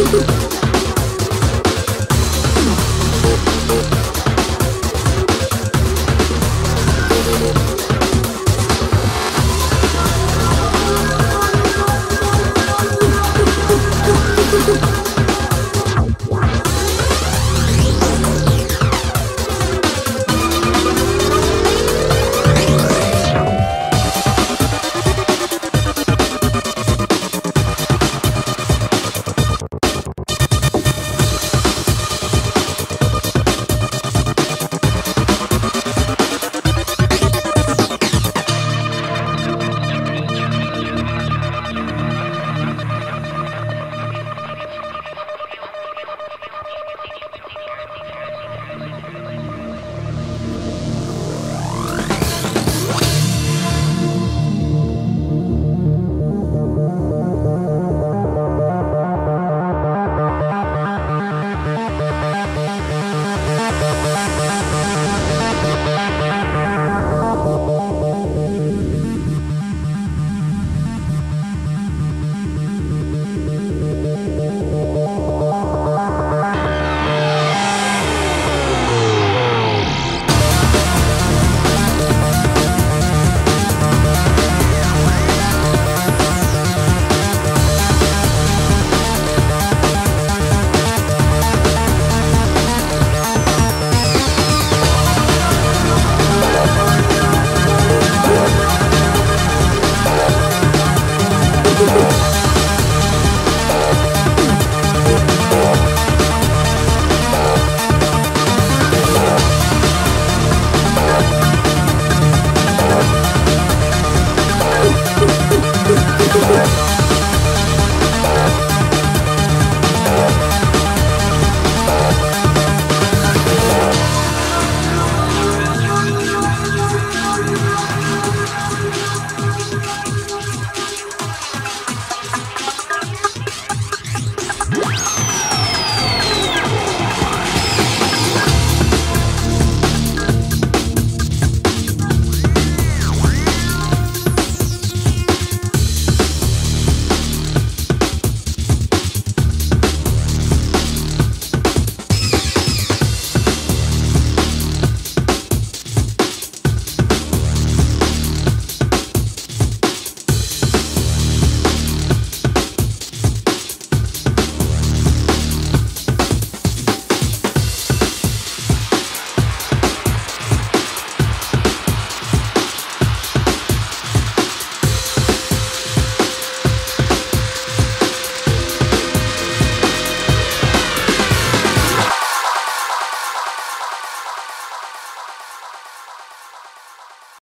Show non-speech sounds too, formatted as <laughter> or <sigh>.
Woo! <laughs> Thank.